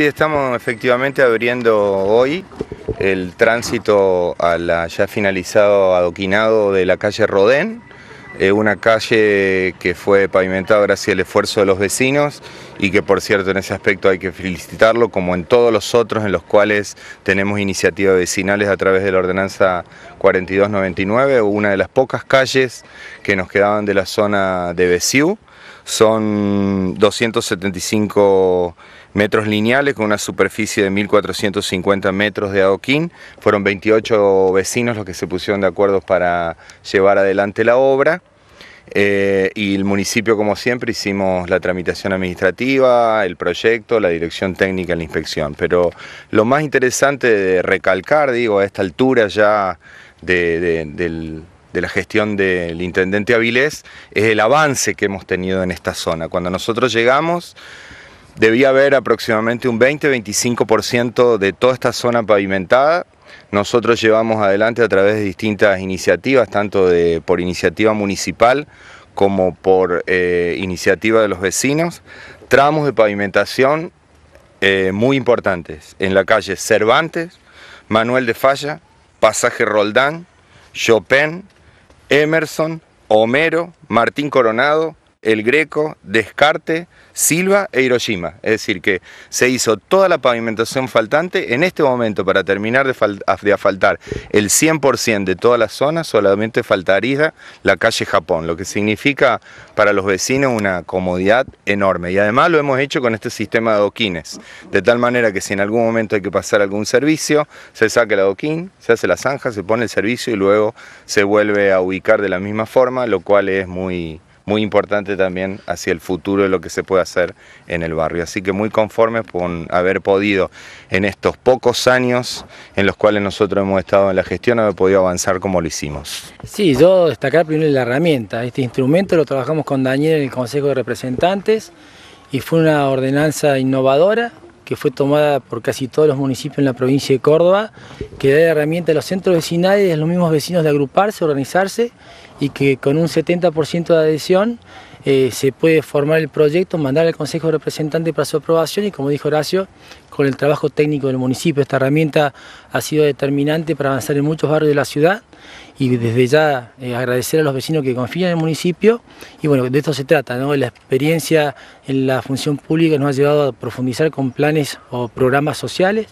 Sí, estamos efectivamente abriendo hoy el tránsito a la ya finalizado adoquinado de la calle Rodén, eh, una calle que fue pavimentada gracias al esfuerzo de los vecinos y que por cierto en ese aspecto hay que felicitarlo como en todos los otros en los cuales tenemos iniciativas vecinales a través de la ordenanza 4299, una de las pocas calles que nos quedaban de la zona de Besiú, son 275 metros lineales con una superficie de 1.450 metros de adoquín. Fueron 28 vecinos los que se pusieron de acuerdo para llevar adelante la obra. Eh, y el municipio, como siempre, hicimos la tramitación administrativa, el proyecto, la dirección técnica, la inspección. Pero lo más interesante de recalcar, digo, a esta altura ya de, la gestión del intendente Avilés, es el avance que hemos tenido en esta zona. Cuando nosotros llegamos, debía haber aproximadamente un 20-25% de toda esta zona pavimentada. Nosotros llevamos adelante a través de distintas iniciativas, tanto de, por iniciativa municipal como por eh, iniciativa de los vecinos, tramos de pavimentación eh, muy importantes en la calle Cervantes, Manuel de Falla, Pasaje Roldán, Chopin, Emerson, Homero, Martín Coronado, El Greco, Descarte, Silva e Hiroshima. Es decir, que se hizo toda la pavimentación faltante. En este momento, para terminar de, asfaltar el 100% de toda la zona, solamente faltaría la calle Japón, lo que significa para los vecinos una comodidad enorme. Y además lo hemos hecho con este sistema de adoquines, de tal manera que si en algún momento hay que pasar algún servicio, se saca el adoquín, se hace la zanja, se pone el servicio y luego se vuelve a ubicar de la misma forma, lo cual es muy muy importante también hacia el futuro de lo que se puede hacer en el barrio. Así que muy conformes con haber podido en estos pocos años en los cuales nosotros hemos estado en la gestión, haber podido avanzar como lo hicimos. Sí, yo destacar primero la herramienta. Este instrumento lo trabajamos con Daniel en el Consejo de Representantes y fue una ordenanza innovadora que fue tomada por casi todos los municipios en la provincia de Córdoba, que da herramienta a los centros vecinales y a los mismos vecinos de agruparse, organizarse y que con un 70% de adhesión eh, se puede formar el proyecto, mandar al Consejo de Representantes para su aprobación y como dijo Horacio, con el trabajo técnico del municipio. Esta herramienta ha sido determinante para avanzar en muchos barrios de la ciudad y desde ya eh, agradecer a los vecinos que confían en el municipio y bueno, de esto se trata, ¿no? la experiencia en la función pública nos ha llevado a profundizar con planes o programas sociales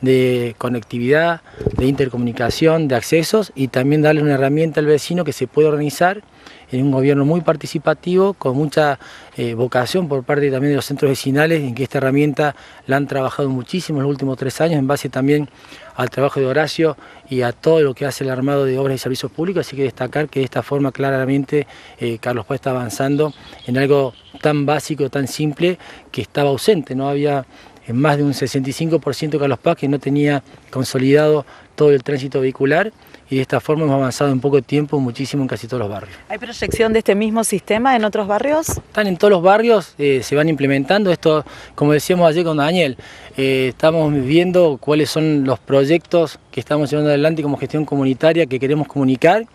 de conectividad, de intercomunicación, de accesos y también darle una herramienta al vecino que se puede organizar en un gobierno muy participativo, con mucha eh, vocación por parte también de los centros vecinales, en que esta herramienta la han trabajado muchísimo en los últimos tres años, en base también al trabajo de Horacio y a todo lo que hace el armado de obras y servicios públicos, así que destacar que de esta forma claramente eh, Carlos Paz está avanzando en algo tan básico, tan simple, que estaba ausente, no había en más de un 65% de Carlos Paz que no tenía consolidado todo el tránsito vehicular y de esta forma hemos avanzado en poco tiempo muchísimo en casi todos los barrios. ¿Hay proyección de este mismo sistema en otros barrios? Están en todos los barrios, eh, se van implementando. Esto, como decíamos ayer con Daniel, eh, estamos viendo cuáles son los proyectos que estamos llevando adelante como gestión comunitaria que queremos comunicar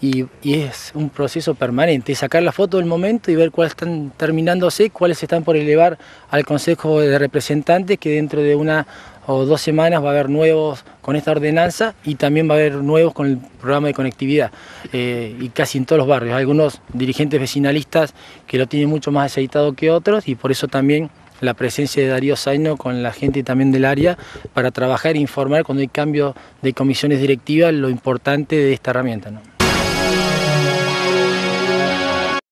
y, es un proceso permanente, sacar la foto del momento y ver cuáles están terminándose, cuáles están por elevar al Consejo de Representantes, que dentro de una o dos semanas va a haber nuevos con esta ordenanza y también va a haber nuevos con el programa de conectividad eh, y casi en todos los barrios. Algunos dirigentes vecinalistas que lo tienen mucho más aceitado que otros y por eso también la presencia de Darío Zaino con la gente también del área para trabajar e informar cuando hay cambio de comisiones directivas lo importante de esta herramienta. ¿no?